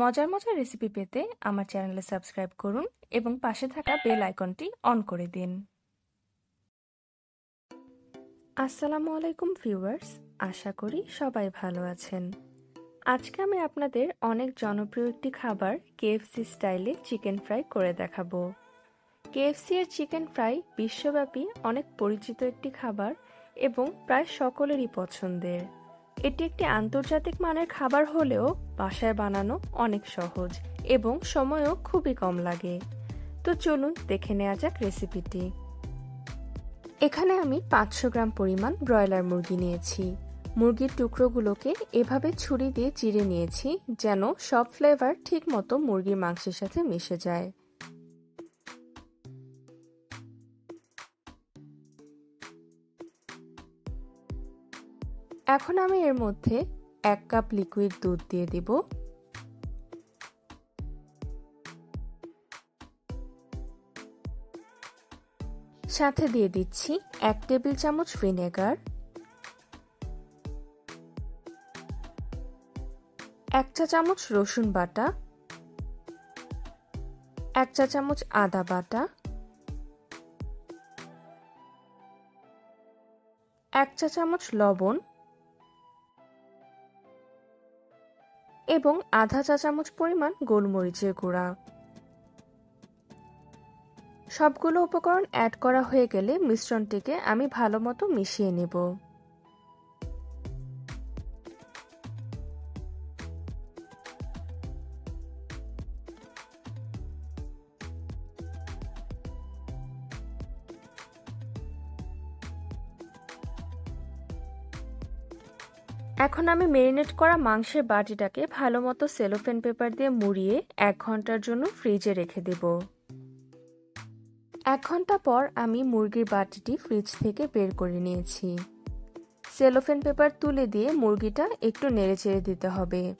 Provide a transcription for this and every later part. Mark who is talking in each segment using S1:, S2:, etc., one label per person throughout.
S1: মজার মজার রেসিপি পেতে আমার চ্যানেলে সাবস্ক্রাইব করুন এবং পাশে থাকা বেল আইকনটি অন করে দিন। আসসালামু আলাইকুম ভিউয়ার্স আশা করি সবাই ভালো আছেন। আজকে আমি আপনাদের অনেক জনপ্রিয় একটি খাবার কেএফসি স্টাইলে চিকেন ফ্রাই করে দেখাবো। কেএফসি এর চিকেন ফ্রাই বিশ্বব্যাপী অনেক পরিচিত একটি খাবার এবং প্রায় সকলেরই পছন্দের। এটি একটি আন্তর্জাতিক মানের খাবার হলেও বাসায় বানানো অনেক সহজ এবং সময়ও খুবই কম লাগে। তো চলুন দেখে নেওয়া যাক রেসিপিটি। এখানে আমি পাঁচশো গ্রাম পরিমাণ ব্রয়লার মুরগি নিয়েছি। মুরগির টুকরোগুলোকে এভাবে ছুরি দিয়ে চিড়ে নিয়েছি যেন সব ফ্লেভার ঠিক মতো মুরগির মাংসের সাথে মিশে যায়। এখন আমি এর মধ্যে এক কাপ লিকুইড দুধ দিয়ে দিব। সাথে দিয়ে দিচ্ছি এক টেবিল চামচ ভিনেগার এক চা চামচ রসুন বাটা। এক চা চামচ আদা বাটা। এক চা চামচ লবণ। এবং আধা চা চামচ পরিমাণ গোলমরিচের গুঁড়া। সবগুলো উপকরণ অ্যাড করা হয়ে গেলে মিশ্রণটিকে আমি ভালো মতো মিশিয়ে নেব। এখন আমি মেরিনেট করা মাংসের বাটিটাকে ভালো মতো সেলোফেন পেপার দিয়ে মুড়িয়ে এক ঘণ্টার জন্য ফ্রিজে রেখে দেব। এক ঘণ্টা পর আমি মুরগির বাটিটি ফ্রিজ থেকে বের করে নিয়েছি। সেলোফেন পেপার তুলে দিয়ে মুরগিটা একটু নেড়ে চেড়ে দিতে হবে।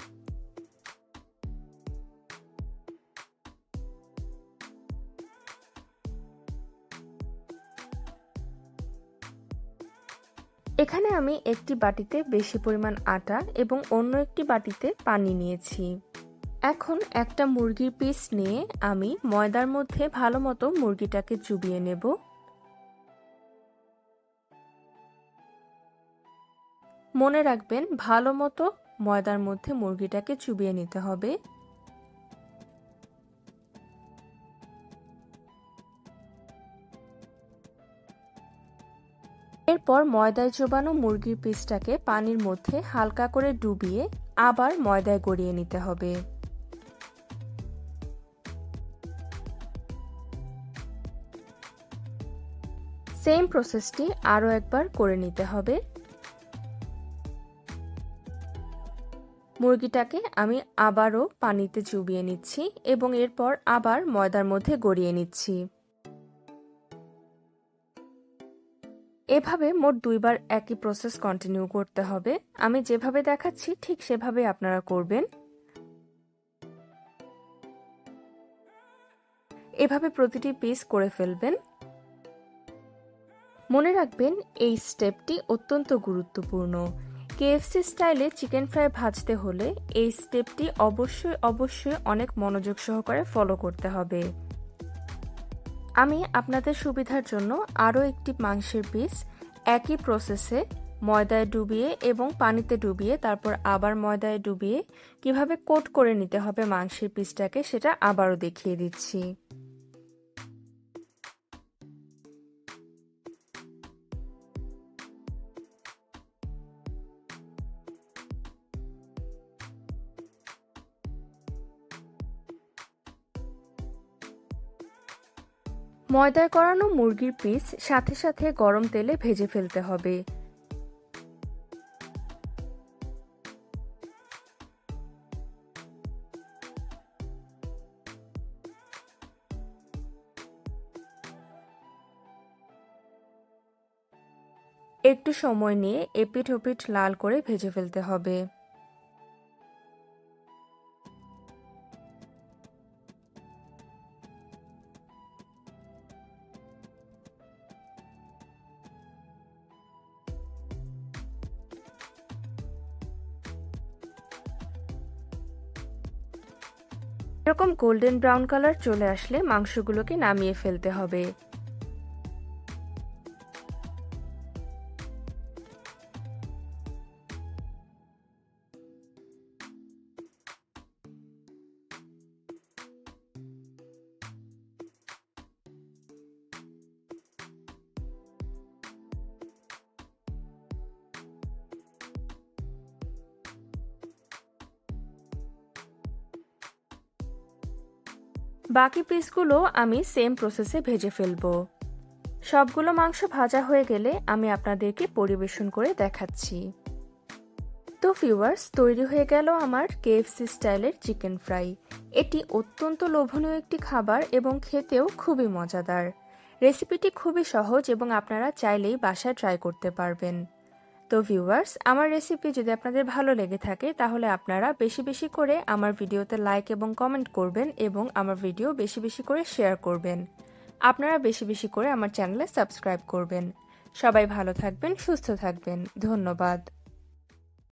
S1: এখানে আমি একটি বাটিতে বেশি পরিমাণ আটা এবং অন্য একটি বাটিতে পানি নিয়েছি। এখন একটা মুরগির পিস নিয়ে আমি ময়দার মধ্যে ভালো মতো মুরগিটাকে চুবিয়ে নেব। মনে রাখবেন, ভালো মতো ময়দার মধ্যে মুরগিটাকে চুবিয়ে নিতে হবে। এরপর ময়দায় চোবানো মুরগির পিসটাকে পানির মধ্যে হালকা করে ডুবিয়ে আবার ময়দায় গড়িয়ে নিতে হবে। সেম প্রসেসটি আরও একবার করে নিতে হবে। মুরগিটাকে আমি আবারও পানিতে চুবিয়ে নিচ্ছি এবং এরপর আবার ময়দার মধ্যে গড়িয়ে নিচ্ছি। এভাবে মোট দুইবার একই প্রসেস কন্টিনিউ করতে হবে। আমি যেভাবে দেখাচ্ছি, ঠিক সেভাবে আপনারা করবেন। এভাবে প্রতিটি পিস করে ফেলবেন। মনে রাখবেন, এই স্টেপটি অত্যন্ত গুরুত্বপূর্ণ। কেএফসি স্টাইলে চিকেন ফ্রাই ভাজতে হলে এই স্টেপটি অবশ্যই অবশ্যই অনেক মনোযোগ সহকারে ফলো করতে হবে। আমি আপনাদের সুবিধার জন্য আরও একটি মাংসের পিস একই প্রসেসে ময়দায় ডুবিয়ে এবং পানিতে ডুবিয়ে, তারপর আবার ময়দায় ডুবিয়ে কীভাবে কোট করে নিতে হবে মাংসের পিসটাকে সেটা আবারও দেখিয়ে দিচ্ছি। ময়দায় করানো মুরগির পিস সাথে সাথে গরম তেলে ভেজে ফেলতে হবে। একটু সময় নিয়ে এপিঠ ওপিঠ লাল করে ভেজে ফেলতে হবে। এরকম গোল্ডেন ব্রাউন কালার চলে আসলে মাংসগুলোকে নামিয়ে ফেলতে হবে। বাকি পিসগুলো আমি সেম প্রসেসে ভেজে ফেলব। সবগুলো মাংস ভাজা হয়ে গেলে আমি আপনাদেরকে পরিবেশন করে দেখাচ্ছি। তো ভিউয়ার্স তৈরি হয়ে গেল আমার কেএফসি স্টাইলের চিকেন ফ্রাই এটি অত্যন্ত লোভনীয় একটি খাবার এবং খেতেও খুবই মজাদার। রেসিপিটি খুবই সহজ এবং আপনারা চাইলেই বাসায় ট্রাই করতে পারবেন। তো ভিউয়ার্স আমার রেসিপি যদি আপনাদের ভালো লেগে থাকে, তাহলে আপনারা বেশি বেশি করে আমার ভিডিওতে লাইক এবং কমেন্ট করবেন এবং আমার ভিডিও বেশি বেশি করে শেয়ার করবেন। আপনারা বেশি বেশি করে আমার চ্যানেলে সাবস্ক্রাইব করবেন। সবাই ভালো থাকবেন, সুস্থ থাকবেন। ধন্যবাদ।